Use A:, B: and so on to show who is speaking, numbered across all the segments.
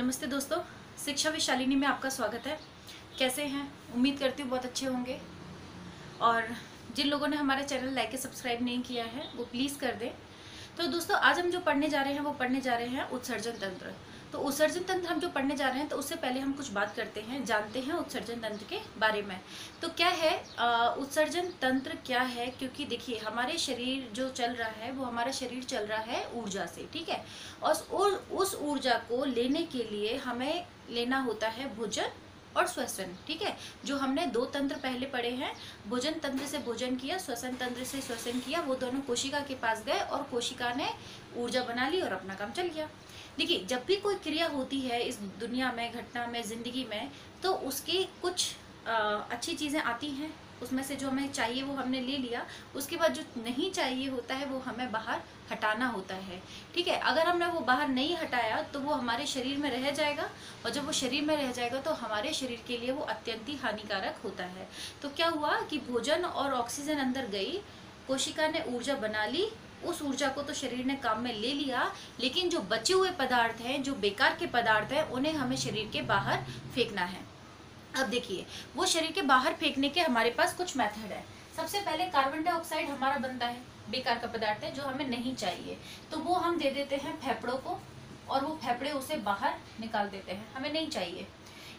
A: नमस्ते दोस्तों, शिक्षा विशालिनी में आपका स्वागत है। कैसे हैं? उम्मीद करती हूँ बहुत अच्छे होंगे। और जिन लोगों ने हमारे चैनल लाइक सब्सक्राइब नहीं किया है, वो प्लीज़ कर दें। तो दोस्तों, आज हम जो पढ़ने जा रहे हैं, वो पढ़ने जा रहे हैं उत्सर्जन तंत्र। तो उत्सर्जन तंत्र हम जो पढ़ने जा रहे हैं तो उससे पहले हम कुछ बात करते हैं, जानते हैं उत्सर्जन तंत्र के बारे में। तो क्या है उत्सर्जन तंत्र क्या है? क्योंकि देखिए, हमारे शरीर जो चल रहा है, वो हमारा शरीर चल रहा है ऊर्जा से, ठीक है? और उस ऊर्जा को लेने के लिए हमें लेना होता है भोजन और श्वसन, ठीक है? जो हमने दो तंत्र पहले पढ़े हैं, भोजन तंत्र से भोजन किया, श्वसन तंत्र से श्वसन किया, वो दोनों कोशिका के पास गए और कोशिका ने ऊर्जा बना ली और अपना काम चल गया। देखिए जब भी कोई क्रिया होती है इस दुनिया में घटना में ज़िंदगी में तो उसकी कुछ आ, अच्छी चीज़ें आती हैं। उसमें से जो हमें चाहिए वो हमने ले लिया। उसके बाद जो नहीं चाहिए होता है वो हमें बाहर हटाना होता है। ठीक है अगर हमने वो बाहर नहीं हटाया तो वो हमारे शरीर में रह जाएगा और जब वो शरीर में रह जाएगा तो हमारे शरीर के लिए वो अत्यंत ही हानिकारक होता है। तो क्या हुआ कि भोजन और ऑक्सीजन अंदर गई कोशिका ने ऊर्जा बना ली उस ऊर्जा को तो शरीर ने काम में ले लिया, लेकिन जो बचे हुए पदार्थ हैं, जो बेकार के पदार्थ हैं, उन्हें हमें शरीर के बाहर फेंकना है। अब देखिए, वो शरीर के बाहर फेंकने के हमारे पास कुछ मेथड है। सबसे पहले कार्बन डाइऑक्साइड हमारा बनता है, बेकार का पदार्थ है, जो हमें नहीं चाहिए। तो वो हम दे देते हैं फेफड़ों को, और वो फेफड़े उसे बाहर निकाल देते हैं, हमें नहीं चाहिए।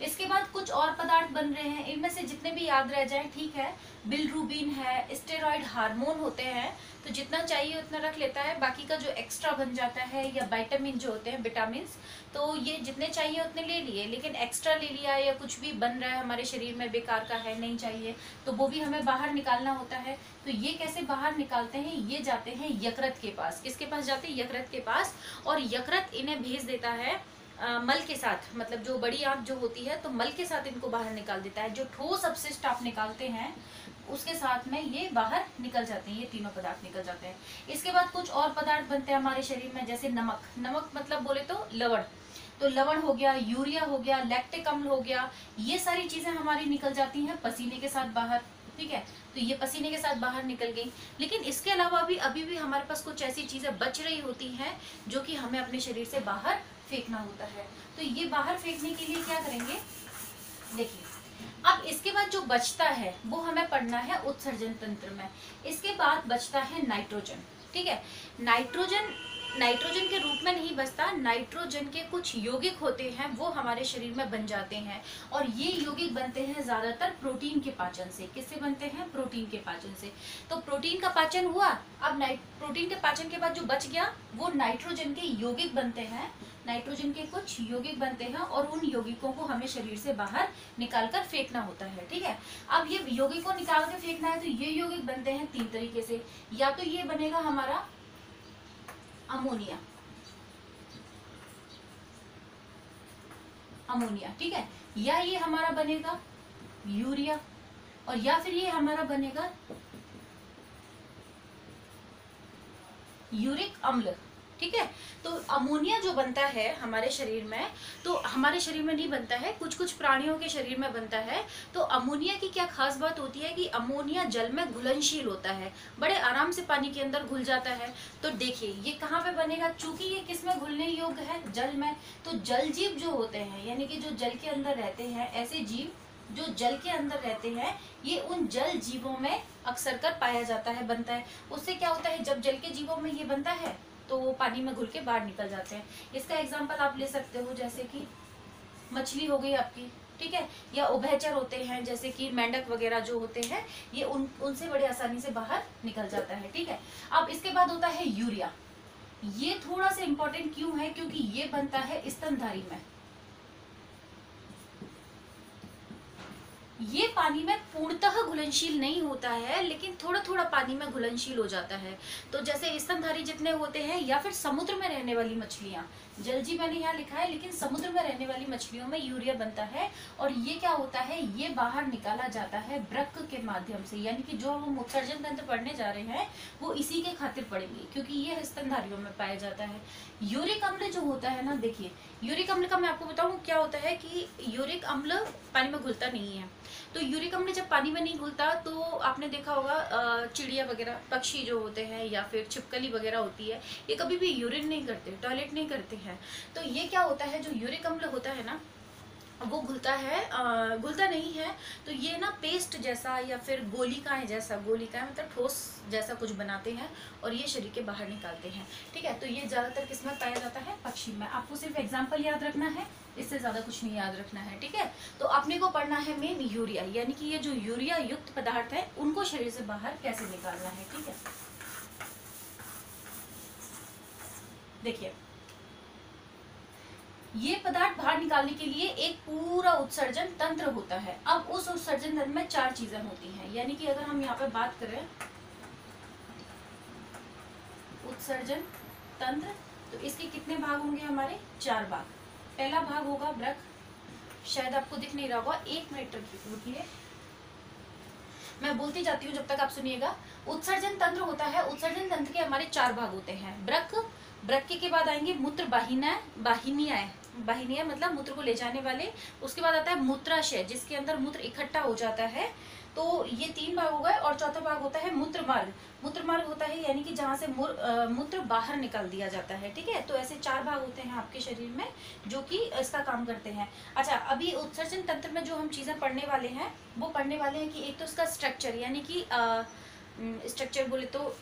A: इसके बाद कुछ और पदार्थ बन रहे हैं। इनमें से जितने भी याद रह जाए, ठीक है? बिलरूबिन है स्टेरॉइड हार्मोन होते हैं तो जितना चाहिए उतना रख लेता है। बाकी का जो एक्स्ट्रा बन जाता है या वाइटामिन जो होते हैं विटामिन तो ये जितने चाहिए उतने ले लिए। लेकिन एक्स्ट्रा ले लिया या कुछ भी बन रहा है, हमारे शरीर में बेकार का है, नहीं चाहिए तो वो भी हमें बाहर निकालना होता है। तो ये कैसे बाहर निकालते हैं? ये जाते हैं यकृत के पास। किसके पास जाते हैं? यकृत के पास। और यकृत इन्हें भेज देता है आ, मल के साथ मतलब जो बड़ी आंत जो होती है तो मल के साथ इनको बाहर निकाल देता है। जो ठोस अपशिष्ट आप निकालते हैं उसके साथ में ये बाहर निकल जाते हैं ये तीनों पदार्थ निकल जाते हैं। इसके बाद कुछ और पदार्थ बनते हैं हमारे शरीर में जैसे नमक। नमक मतलब बोले तो लवण। तो लवण हो गया यूरिया हो गया लैक्टिक अम्ल हो गया ये सारी चीज़ें हमारी निकल जाती हैं पसीने के साथ बाहर। ठीक है? तो ये पसीने के साथ बाहर निकल गई। लेकिन इसके अलावा भी अभी भी हमारे पास कुछ ऐसी चीज़ें बच रही होती हैं जो कि हमें अपने शरीर से बाहर फेंकना होता है। तो ये बाहर फेंकने के लिए क्या करेंगे? देखिए, अब इसके बाद जो बचता है, वो हमें पढ़ना है उत्सर्जन तंत्र में। इसके बाद बचता है नाइट्रोजन, ठीक है? नाइट्रोजन नाइट्रोजन के रूप में नहीं बचता, नाइट्रोजन के कुछ यौगिक होते हैं, वो हमारे शरीर में बन जाते हैं। और ये यौगिक बनते हैं ज़्यादातर प्रोटीन के पाचन से। किससे बनते हैं? प्रोटीन के पाचन से। तो प्रोटीन का पाचन हुआ, अब प्रोटीन के पाचन के बाद जो बच गया, वो नाइट्रोजन के यौगिक बनते हैं। नाइट्रोजन के कुछ यौगिक बनते हैं और उन यौगिकों को हमें शरीर से बाहर निकाल कर फेंकना होता है, ठीक है? अब ये यौगिक को निकाल कर फेंकना है तो ये यौगिक बनते हैं तीन तरीके से। या तो ये बनेगा हमारा अमोनिया। अमोनिया, ठीक है? या ये हमारा बनेगा यूरिया, और या फिर ये हमारा बनेगा यूरिक अम्ल। ठीक है? तो अमोनिया जो बनता है हमारे शरीर में तो हमारे शरीर में नहीं बनता है कुछ कुछ प्राणियों के शरीर में बनता है। तो अमोनिया की क्या खास बात होती है कि अमोनिया जल में घुलनशील होता है, बड़े आराम से पानी के अंदर घुल जाता है। तो देखिए, ये कहाँ पे बनेगा? चूँकि ये किसमें घुलने योग्य है? जल में। तो जल जीव जो होते हैं, यानी कि जो जल के अंदर रहते हैं, ऐसे जीव जो जल के अंदर रहते हैं, ये उन जल जीवों में अक्सर कर पाया जाता है, बनता है। उससे क्या होता है? जब जल के जीवों में ये बनता है तो वो पानी में घुल के बाहर निकल जाते हैं। इसका एग्ज़ाम्पल आप ले सकते हो, जैसे कि मछली हो गई आपकी, ठीक है? या उभयचर होते हैं, जैसे कि मेंढक वगैरह जो होते हैं, ये उन, उनसे बड़ी आसानी से बाहर निकल जाता है, ठीक है? अब इसके बाद होता है यूरिया। ये थोड़ा सा इंपॉर्टेंट क्यों है? क्योंकि ये बनता है स्तनधारी में ये पानी में पूर्णतः घुलनशील नहीं होता है, लेकिन थोड़ा थोड़ा पानी में घुलनशील हो जाता है। तो जैसे स्तनधारी जितने होते हैं या फिर समुद्र में रहने वाली मछलियाँ जलजी मैंने यहाँ लिखा है, लेकिन समुद्र में रहने वाली मछलियों में यूरिया बनता है, और ये क्या होता है, ये बाहर निकाला जाता है ब्रक के माध्यम से, यानी कि जो हम उत्सर्जन तंत्र पढ़ने जा रहे हैं, वो इसी के खातिर पड़ेंगे क्योंकि ये स्तनधारियों में पाया जाता है। यूरिक अम्ल जो होता है ना, देखिए, यूरिक अम्ल का मैं आपको बताऊँ, क्या होता है कि यूरिक अम्ल पानी में घुलता नहीं है। तो यूरिक अम्ल जब पानी में नहीं घुलता तो आपने देखा होगा चिड़िया वगैरह, पक्षी जो होते हैं या फिर छिपकली वगैरह होती है, ये कभी भी यूरिन नहीं करते टॉयलेट नहीं करते हैं। तो ये क्या होता है, जो यूरिक अम्ल होता है ना वो घुलता है घुलता नहीं है तो ये ना पेस्ट जैसा या फिर गोलिकाएँ जैसा, गोलिकाएँ मतलब ठोस जैसा कुछ बनाते हैं और ये शरीर के बाहर निकालते हैं। ठीक है तो ये ज़्यादातर किसमें पाया जाता है? पक्षी में। आपको सिर्फ़ एग्ज़ाम्पल याद रखना है, इससे ज़्यादा कुछ नहीं याद रखना है, ठीक है? तो अपने को पढ़ना है मेन यूरिया यानी कि ये जो यूरिया युक्त पदार्थ है, उनको शरीर से बाहर कैसे निकालना है, ठीक है? देखिए ये पदार्थ बाहर निकालने के लिए एक पूरा उत्सर्जन तंत्र होता है। अब उस उत्सर्जन तंत्र में चार चीज़ें होती हैं। यानी कि अगर हम यहाँ पे बात करें, उत्सर्जन तंत्र तो इसके कितने भाग होंगे हमारे? चार भाग। पहला भाग होगा ब्रक। शायद आपको दिख नहीं रहा होगा, एक मिनट रुकिए। मैं बोलती जाती हूँ जब तक आप सुनिएगा। उत्सर्जन तंत्र होता है, उत्सर्जन तंत्र के हमारे चार भाग होते हैं। ब्रक ब्रक के बाद आएँगे मूत्र बाहिना, बाहिनिया। वाहिनिया मतलब मूत्र को ले जाने वाले। उसके बाद आता है मूत्राशय, जिसके अंदर मूत्र इकट्ठा हो जाता है। तो ये तीन भाग हो गए और चौथा भाग होता है मूत्र मार्ग मूत्र मार्ग होता है यानी कि जहाँ से मूत्र बाहर निकाल दिया जाता है, ठीक है? तो ऐसे चार भाग होते हैं आपके शरीर में, जो कि इसका काम करते हैं। अच्छा अभी उत्सर्जन तंत्र में जो हम चीज़ें पढ़ने वाले हैं, वो पढ़ने वाले हैं कि एक तो इसका स्ट्रक्चर यानी कि स्ट्रक्चर बोले तो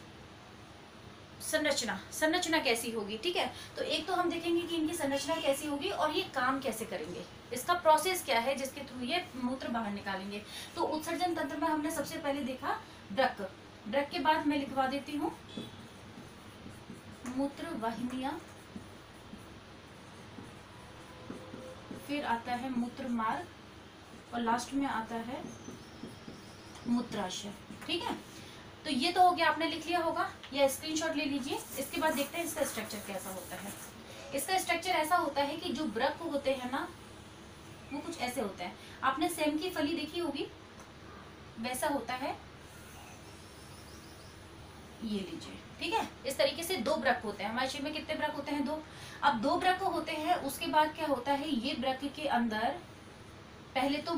A: संरचना संरचना कैसी होगी, ठीक है? तो एक तो हम देखेंगे कि इनकी संरचना कैसी होगी और ये काम कैसे करेंगे। इसका प्रोसेस क्या है जिसके थ्रू ये मूत्र बाहर निकालेंगे। तो उत्सर्जन तंत्र में हमने सबसे पहले देखा ब्रक ब्रक के बाद मैं लिखवा देती हूँ। मूत्र वाहिनिया। फिर आता है मूत्र मार्ग। और लास्ट में आता है मूत्राशय, ठीक है? तो ये तो हो गया, आपने लिख लिया होगा। या स्क्रीनशॉट ले लीजिए। इसके बाद देखते हैं इसका स्ट्रक्चर कैसा होता है। इसका स्ट्रक्चर ऐसा होता है कि जो ब्रक होते हैं ना, वो कुछ ऐसे होते हैं। आपने सेम की फली देखी होगी? वैसा होता है। ये लीजिए, ठीक है? इस तरीके से दो ब्रक होते हैं। हमारे शरीर में कितने ब्रक होते हैं? दो। अब दो ब्रक होते हैं, उसके बाद क्या होता है? ये ब्रक के अंदर, पहले तो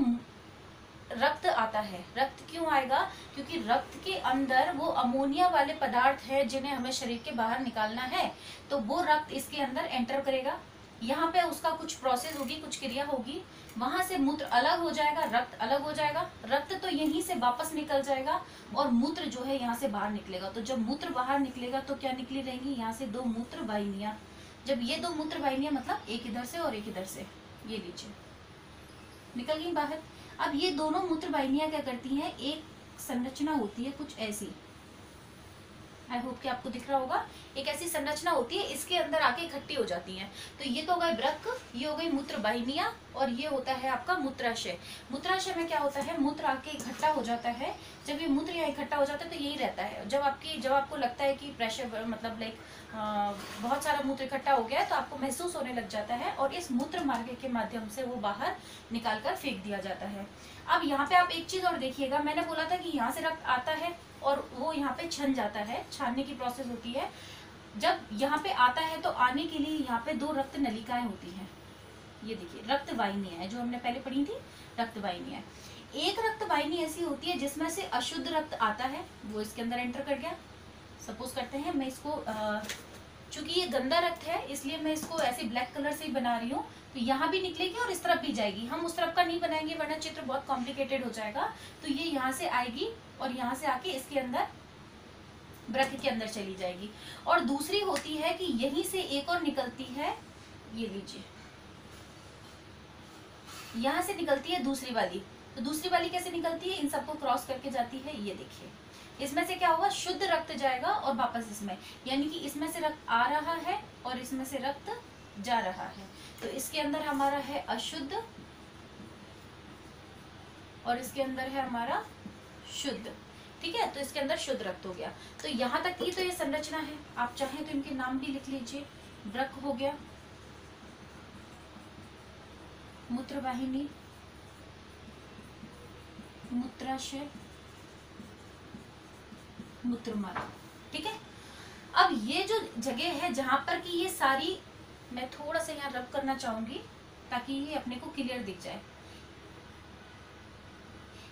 A: रक्त आता है। रक्त क्यों आएगा? क्योंकि रक्त के अंदर वो अमोनिया वाले पदार्थ है जिन्हें हमें शरीर के बाहर निकालना है। तो वो रक्त इसके अंदर एंटर करेगा। यहाँ पे उसका कुछ प्रोसेस होगी, कुछ क्रिया होगी। वहाँ से मूत्र अलग हो जाएगा, रक्त अलग हो जाएगा। रक्त तो यहीं से वापस निकल जाएगा और मूत्र जो है यहाँ से बाहर निकलेगा। तो जब मूत्र बाहर निकलेगा तो क्या निकली रहेंगी? यहाँ से दो मूत्र वाहिनिया। जब ये दो मूत्र वाहिनिया मतलब एक इधर से और एक इधर से। ये लीजिए। निकल गई बाहर। अब ये दोनों मूत्र वाहिनियाँ क्या करती हैं? एक संरचना होती है कुछ ऐसी। आई होप कि आपको दिख रहा होगा। एक ऐसी संरचना होती है, इसके अंदर आके इकट्ठी हो जाती हैं। तो ये तो हो गए ब्रक ये हो गई मूत्र वाहिनिया और ये होता है आपका मूत्राशय। मूत्राशय में क्या होता है? मूत्र आके इकट्ठा हो जाता है। जब ये मूत्र यहाँ इकट्ठा हो जाता है तो यही रहता है। जब आपकी, जब आपको लगता है कि प्रेशर मतलब लाइक बहुत सारा मूत्र इकट्ठा हो गया है तो आपको महसूस होने लग जाता है, और इस मूत्र मार्ग के माध्यम से वो बाहर निकाल कर फेंक दिया जाता है। अब यहाँ पे आप एक चीज़ और देखिएगा। मैंने बोला था कि यहाँ से रक्त आता है। और वो यहाँ पे छन जाता है, छानने की प्रोसेस होती है। जब यहाँ पे आता है तो आने के लिए यहाँ पे दो रक्त नलिकाएँ होती हैं। ये देखिए, रक्त वाहिनी है, जो हमने पहले पढ़ी थी, रक्त वाहिनी है। एक रक्त वाहिनी ऐसी होती है जिसमें से अशुद्ध रक्त आता है, वो इसके अंदर एंटर कर गया। सपोज़ करते हैं, मैं इसको चूँकि ये गंदा रक्त है, इसलिए मैं इसको ऐसे ब्लैक कलर से ही बना रही हूँ तो यहाँ भी निकलेगी और इस तरफ़ भी जाएगी। हम उस तरफ़ का नहीं बनाएँगे, वरना चित्र बहुत कॉम्प्लिकेटेड हो जाएगा। तो ये यहाँ से आएगी और यहाँ से आके इसके अंदर ब्रक के अंदर चली जाएगी। और दूसरी होती है कि यहीं से एक और निकलती है, ये लीजिए। यहाँ से निकलती है दूसरी वाली। तो दूसरी वाली कैसे निकलती है? इन सबको क्रॉस करके जाती है, ये देखिए। इसमें से क्या होगा शुद्ध रक्त जाएगा और वापस इसमें। यानी कि इसमें से रक्त आ रहा है और इसमें से रक्त जा रहा है। तो इसके अंदर हमारा है अशुद्ध और इसके अंदर है हमारा शुद्ध। ठीक है? तो इसके अंदर शुद्ध रक्त हो गया। तो यहाँ तक की तो ये संरचना है। आप चाहें तो इनके नाम भी लिख लीजिए। ब्रक हो गया। मूत्रवाहिनी। मूत्राशय। मूत्रमार्ग ठीक है? अब ये जो जगह है जहाँ पर कि ये सारी मैं थोड़ा सा यहाँ रब करना चाहूँगी ताकि ये अपने को क्लियर दिख जाए।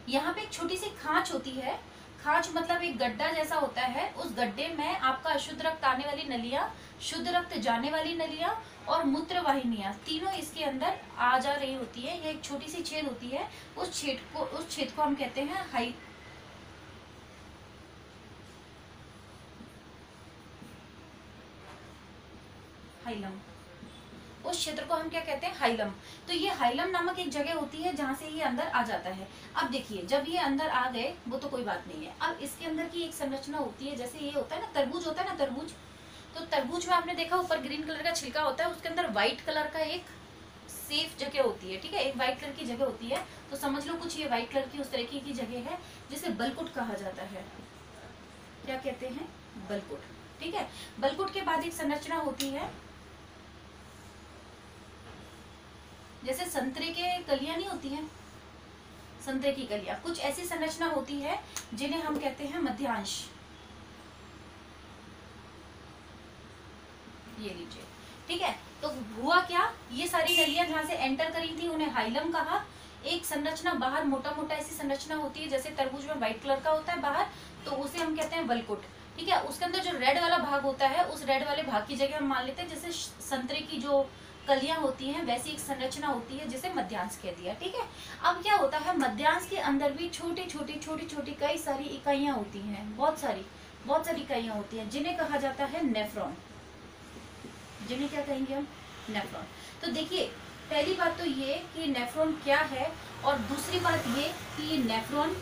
A: यहाँ पे एक छोटी सी खांच होती है। खांच मतलब एक गड्ढा जैसा होता है। उस गड्ढे में आपका अशुद्ध रक्त आने वाली नलियाँ, शुद्ध रक्त जाने वाली नलियाँ और मूत्र वाहिनियाँ तीनों इसके अंदर आ जा रही होती है। यह एक छोटी सी छेद होती है। उस छेद को, उस छेद को हम कहते हैं हाई। हाइलम। उस क्षेत्र को हम क्या कहते हैं? हाइलम। तो ये हाइलम नामक एक जगह होती है जहाँ से ये अंदर आ जाता है। अब देखिए, जब ये अंदर आ गए, वो तो कोई बात नहीं है। अब इसके अंदर की एक संरचना होती है, जैसे ये होता है ना, तरबूज होता है ना, तरबूज? तो तरबूज में आपने देखा, ऊपर ग्रीन कलर का छिलका होता है, उसके अंदर व्हाइट कलर का एक सेफ़ जगह होती है, ठीक है? एक व्हाइट कलर की जगह होती है। तो समझ लो कुछ ये व्हाइट कलर की उस तरीके की जगह है, जिसे बलकुट कहा जाता है। क्या कहते हैं? बलकुट, ठीक है? बलकुट के बाद एक संरचना होती है जैसे संतरे के कलियाँ नहीं होती हैं? संतरे की कलियाँ। कुछ ऐसी संरचना होती है जिन्हें हम कहते हैं मध्यांश। ये लीजिए। ठीक है? तो हुआ क्या? ये सारी नलियाँ जहाँ से एंटर करी थी, उन्हें हाइलम कहा। एक संरचना बाहर मोटा मोटा ऐसी संरचना होती है जैसे तरबूज में व्हाइट कलर का होता है बाहर तो उसे हम कहते हैं बलकुट ठीक है? उसके अंदर जो रेड वाला भाग होता है, उस रेड वाले भाग की जगह हम मान लेते हैं जैसे संतरे की जो कलियाँ होती हैं, वैसी एक संरचना होती है जिसे मध्यांश कह दिया ठीक है? अब क्या होता है, मध्यांश के अंदर भी छोटी छोटी छोटी छोटी कई सारी इकाइयाँ होती हैं, बहुत सारी बहुत सारी इकाइयाँ होती हैं, जिन्हें कहा जाता है नेफ्रॉन। जिन्हें क्या कहेंगे हम? नेफ्रॉन। तो देखिए, पहली बात तो ये कि नेफ्रॉन क्या है, और दूसरी बात ये कि ये नेफ्रॉन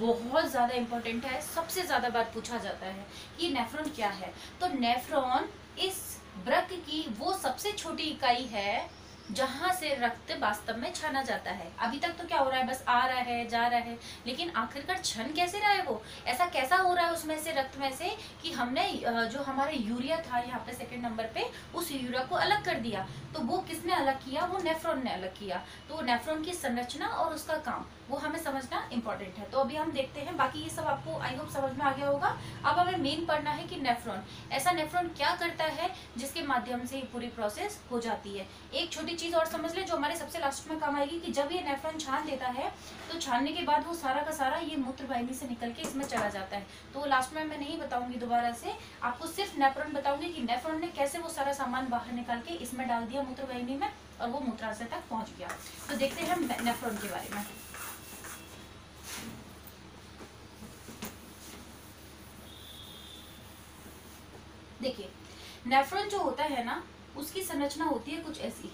A: बहुत ज़्यादा इंपॉर्टेंट है, सबसे ज़्यादा बात पूछा जाता है कि नेफ्रॉन क्या है। तो नेफ्रॉन इस वृक की वो सबसे छोटी इकाई है जहाँ से रक्त वास्तव में छाना जाता है। अभी तक तो क्या हो रहा है? बस आ रहा है, जा रहा है। लेकिन आखिरकार छन कैसे रहा है वो? ऐसा कैसा हो रहा है उसमें से, रक्त में से, कि हमने जो हमारे यूरिया था यहाँ पे सेकंड नंबर पे, उस यूरिया को अलग कर दिया। तो वो किसने अलग किया? वो नेफ्रॉन ने अलग किया। तो नेफ्रॉन की संरचना और उसका काम। वो हमें समझना इंपॉर्टेंट है। तो अभी हम देखते हैं, बाकी ये सब आपको आई होप समझ में आ गया होगा। अब हमें मेन पढ़ना है कि नेफ्रॉन ऐसा नेफ्रॉन क्या करता है, जिसके माध्यम से ये पूरी प्रोसेस हो जाती है? एक छोटी चीज़ और समझ ले, जो हमारे सबसे लास्ट में काम आएगी कि जब ये नेफ्रॉन छान देता है तो छानने के बाद वो सारा का सारा ये मूत्र वाहिनी से निकल के इसमें चला जाता है। तो लास्ट में मैं नहीं बताऊँगी दोबारा से, आपको सिर्फ़ नेफ्रॉन बताऊँगी कि नेफ्रॉन ने कैसे वो सारा सामान बाहर निकाल के इसमें डाल दिया मूत्र वाहिनी में, और वो मूत्राशय तक पहुँच गया। तो देखते हैं नेफ्रॉन के बारे में। देखिए नेफ्रॉन जो होता है ना, उसकी संरचना होती है कुछ ऐसी।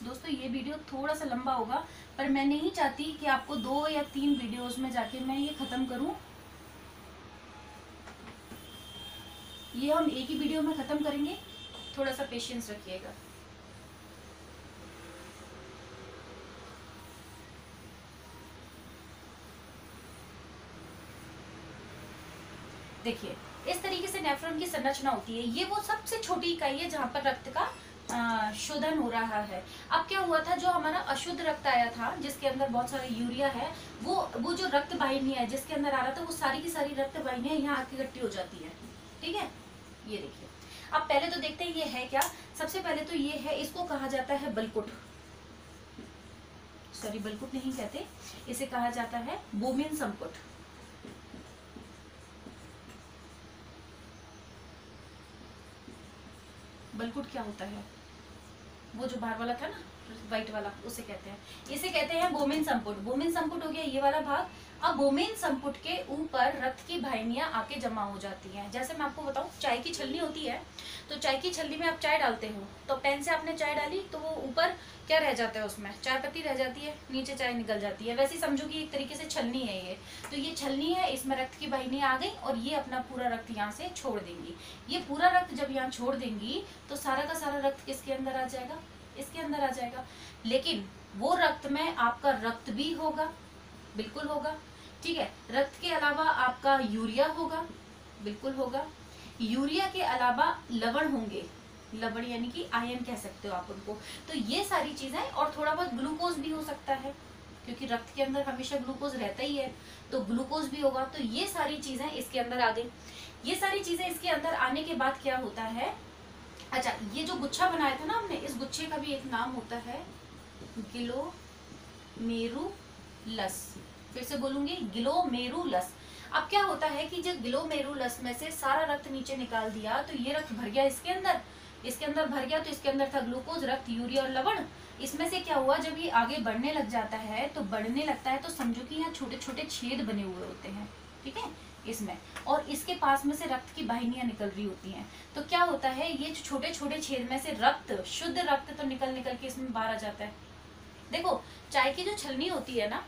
A: दोस्तों, ये वीडियो थोड़ा सा लंबा होगा, पर मैं नहीं चाहती कि आपको दो या तीन वीडियोस में जाके मैं ये खत्म करूँ। ये हम एक ही वीडियो में खत्म करेंगे। थोड़ा सा पेशेंस रखिएगा। देखिए, इस तरीके से नेफ्रॉन की संरचना होती है। ये वो सबसे छोटी इकाई है जहाँ पर रक्त का शोधन हो रहा है। अब क्या हुआ था, जो हमारा अशुद्ध रक्त आया था, जिसके अंदर बहुत सारा यूरिया है, वो वो जो रक्त वाहिनी है, जिसके अंदर आ रहा था, वो सारी की सारी रक्त वाहिनियाँ यहाँ आके इकट्ठी हो जाती है। ठीक है? ये देखिए। अब पहले तो देखते हैं ये है क्या। सबसे पहले तो ये है, इसको कहा जाता है बलकुट। सॉरी, बलकुट नहीं कहते। इसे कहा जाता है बोमिन संकुट बलकुट क्या होता है? वो जो बाहर वाला था ना व्हाइट वाला, उसे कहते हैं। इसे कहते हैं बोमिन संपुट। बोमिन संपुट हो गया ये वाला भाग अब बोमिन संपुट के ऊपर रक्त की भाइनियाँ आके जमा हो जाती हैं। जैसे मैं आपको बताऊँ, चाय की छलनी होती है तो चाय की छलनी में आप चाय डालते हो तो पेन से आपने चाय डाली तो वो ऊपर क्या रह जाता है उसमें? चाय पत्ती रह जाती है, नीचे चाय निकल जाती है। वैसे समझो कि एक तरीके से छलनी है ये। तो ये छलनी है, इसमें रक्त की वाहिनी आ गई और ये अपना पूरा रक्त यहाँ से छोड़ देंगी। ये पूरा रक्त जब यहाँ छोड़ देंगी तो सारा का सारा रक्त किसके अंदर आ जाएगा? इसके अंदर आ जाएगा। लेकिन वो रक्त में आपका रक्त भी होगा, बिल्कुल होगा ठीक है, रक्त के अलावा आपका यूरिया होगा, बिल्कुल होगा। यूरिया के अलावा लवण होंगे, लवण यानी कि आयन कह सकते हो आप उनको। तो ये सारी चीज़ें और थोड़ा बहुत ग्लूकोज भी हो सकता है, क्योंकि रक्त के अंदर हमेशा ग्लूकोज रहता ही है तो ग्लूकोज भी होगा। तो ये सारी चीज़ें इसके अंदर आ गई। ये सारी चीज़ें इसके अंदर आने के बाद क्या होता है? अच्छा ये जो गुच्छा बनाया था ना हमने, इस गुच्छे का भी एक नाम होता है, गिलो मेरू लस। फिर से बोलूँगी गिलो मेरू लस अब क्या होता है कि जब गिलो मेरू लस में से सारा रक्त नीचे निकाल दिया तो ये रक्त भर गया इसके अंदर। इसके अंदर भर गया तो इसके अंदर था ग्लूकोज, रक्त, यूरिया और लवण। इसमें से क्या हुआ, जब ये आगे बढ़ने लग जाता है तो बढ़ने लगता है तो समझो कि यहाँ छोटे छोटे छेद बने हुए होते हैं, ठीक है? इसमें। और इसके पास में से रक्त की वाहिनियाँ निकल रही होती हैं। तो क्या होता है, ये छोटे छोटे छेद में से रक्त, शुद्ध रक्त तो निकल निकल के इसमें बाहर आ जाता है। देखो, चाय की जो छलनी होती है ना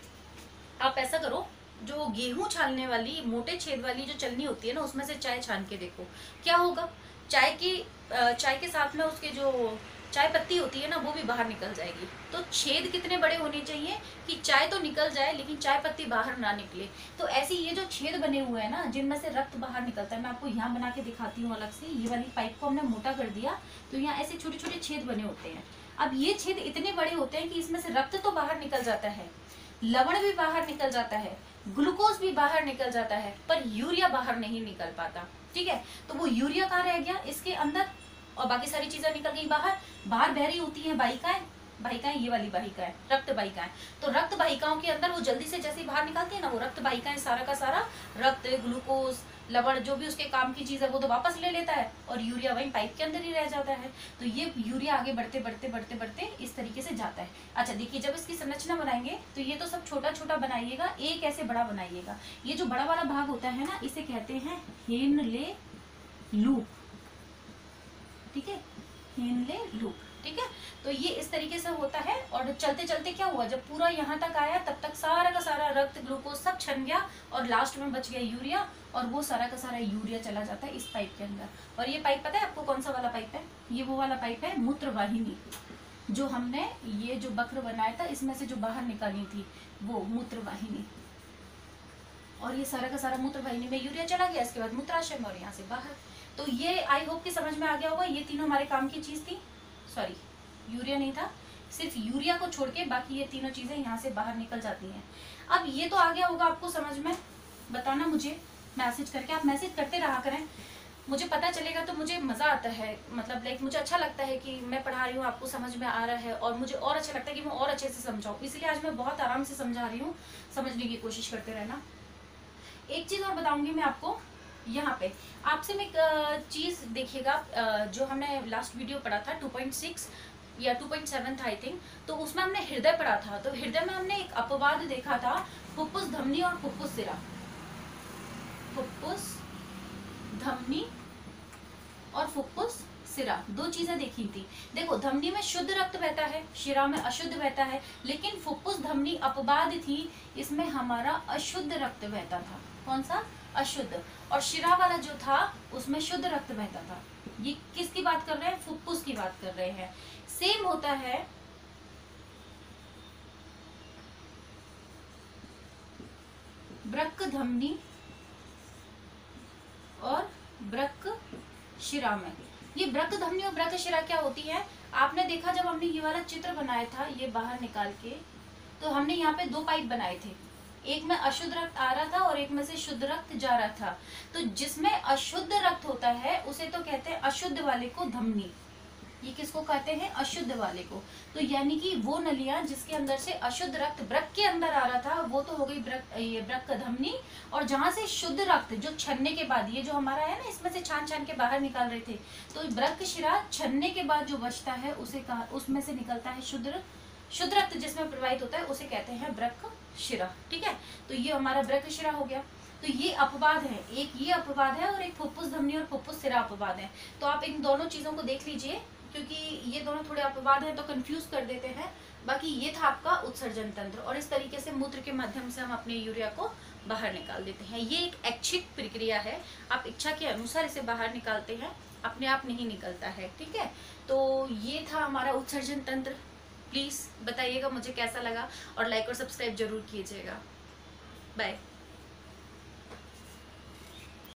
A: आप ऐसा करो, जो गेहूँ छालने वाली, मोटे छेद वाली जो चलनी होती है ना, उसमें से चाय छान के देखो। क्या होगा? चाय की चाय के साथ में उसके जो चाय पत्ती होती है ना, वो भी बाहर निकल जाएगी। तो छेद कितने बड़े होने चाहिए कि चाय तो निकल जाए, लेकिन चाय पत्ती बाहर ना निकले? तो ऐसे ये जो छेद बने हुए हैं ना, जिनमें से रक्त बाहर निकलता है, मैं आपको यहाँ बना के दिखाती हूँ अलग से। ये वाली पाइप को हमने मोटा कर दिया तो यहाँ ऐसे छोटे छोटे छेद बने होते हैं। अब ये छेद इतने बड़े होते हैं कि इसमें से रक्त तो बाहर निकल जाता है। लवण भी बाहर निकल जाता है, ग्लूकोज भी बाहर निकल जाता है, पर यूरिया बाहर नहीं निकल पाता। ठीक है? तो वो यूरिया कहाँ रह गया? इसके अंदर। और बाकी सारी चीज़ें निकल गई बाहर। बाहर बह रही होती है बाइकाएँ बाहिकाएँ ये वाली बाहिकाएँ, रक्त बाहिकाएँ। तो रक्त बाहिकाओं के अंदर वो जल्दी से जैसे बाहर निकलती है ना, वो रक्त बाहिकाएँ सारा का सारा, रक्त, ग्लूकोज लवण, जो भी उसके काम की चीज़ है, वो तो वापस ले लेता है और यूरिया वही पाइप के अंदर ही रह जाता है। तो ये यूरिया आगे बढ़ते बढ़ते बढ़ते बढ़ते इस तरीके से जाता है। अच्छा देखिए, जब इसकी संरचना बनाएँगे तो ये तो सब छोटा छोटा बनाइएगा, एक ऐसे बड़ा बनाइएगा। ये जो बड़ा वाला भाग होता है ना, इसे कहते हैं हेन ले लूप। ठीक है? हेन ले लूप। ठीक है? तो ये इस तरीके से होता है और चलते चलते क्या हुआ? जब पूरा यहाँ तक आया, तब तक सारा का सारा रक्त, ग्लूकोज सब छन गया और लास्ट में बच गया यूरिया। और वो सारा का सारा यूरिया चला जाता है इस पाइप के अंदर। और ये पाइप पता है आपको कौन सा वाला पाइप है? ये वो वाला पाइप है मूत्र वाहिनी जो हमने ये जो बकर बनाया था, इसमें से जो बाहर निकाली थी, वो मूत्र वाहिनी और ये सारा का सारा मूत्र वाहिनी में यूरिया चला गया, इसके बाद मूत्राशय में और यहाँ से बाहर। तो ये आई होप कि समझ में आ गया होगा, ये तीनों हमारे काम की चीज़ थी। सॉरी यूरिया नहीं था। सिर्फ़ यूरिया को छोड़ के बाकी ये तीनों चीज़ें यहाँ से बाहर निकल जाती हैं। अब ये तो आ गया होगा आपको समझ में। बताना मुझे। मैसेज करके आप मैसेज करते रहा करें। मुझे पता चलेगा तो मुझे मज़ा आता है। मतलब लाइक मुझे अच्छा लगता है कि मैं पढ़ा रही हूँ, आपको समझ में आ रहा है और मुझे और अच्छा लगता है कि मैं और अच्छे से समझाऊँ। इसलिए आज मैं बहुत आराम से समझा रही हूँ, समझने की कोशिश करते रहना। एक चीज़ और बताऊँगी मैं आपको, यहाँ पे। आपसे मैं एक चीज़ देखिएगा जो हमने लास्ट वीडियो पढ़ा था 2.6 या 2.7 था आई थिंक तो उसमें हमने हृदय पढ़ा था। तो हृदय में हमने एक अपवाद देखा था फुप्पुस धमनी और फुप्पुस सिरा। फुप्पुस धमनी और फुप्पुस सिरा। दो चीज़ें देखी थी। देखो, धमनी में शुद्ध रक्त बहता है, शिरा में अशुद्ध बहता है, लेकिन फुप्पुस धमनी अपवाद थी, इसमें हमारा अशुद्ध रक्त बहता था। कौन सा? अशुद्ध। और शिरा वाला जो था, उसमें शुद्ध रक्त बहता था। ये किसकी बात कर रहे हैं? फुप्पुस की बात कर रहे हैं। सेम होता है, ब्रक धमनी और ब्रक शिरा में। ये ब्रक धमनी और ब्रक शिरा क्या होती है? आपने देखा जब हमने ये वाला चित्र बनाया था, ये बाहर निकाल के तो हमने यहाँ पे दो पाइप बनाए थे। एक में अशुद्ध रक्त आ रहा था और एक में से शुद्ध रक्त जा रहा था। तो जिसमें अशुद्ध रक्त होता है, उसे तो कहते हैं अशुद्ध वाले को धमनी ये किसको कहते हैं? अशुद्ध वाले को। तो यानी कि वो नलियाँ जिसके अंदर से अशुद्ध रक्त ब्रक के अंदर आ रहा था, वो तो हो गई ब्रक, ये ब्रक धमनी। और जहाँ से शुद्ध रक्त, जो छन्ने के बाद, ये जो हमारा है ना, इसमें से छान छान के बाहर निकाल रहे थे। तो ब्रक शिरा छन्ने के बाद जो बचता है, उसे कहा, उसमें से निकलता है शुद्ध शुद्ध रक्त जिसमें प्रवाहित होता है, उसे कहते हैं ब्रक शिरा। ठीक है? तो ये हमारा ब्रक शिरा हो गया। तो ये अपवाद है। एक ये अपवाद है और एक फुप्पुस धमनी और फुप्पुस सिरा अपवाद है। तो आप इन दोनों चीज़ों को देख लीजिए। क्योंकि ये दोनों थोड़े अपवाद हैं तो कंफ्यूज कर देते हैं। बाकी ये था आपका उत्सर्जन तंत्र और इस तरीके से मूत्र के माध्यम से हम अपने यूरिया को बाहर निकाल देते हैं। ये एक ऐच्छिक प्रक्रिया है। आप इच्छा के अनुसार इसे बाहर निकालते हैं, अपने आप नहीं निकलता है, ठीक है? तो ये था हमारा उत्सर्जन तंत्र। प्लीज़ बताइएगा मुझे कैसा लगा और लाइक और सब्सक्राइब ज़रूर कीजिएगा। बाय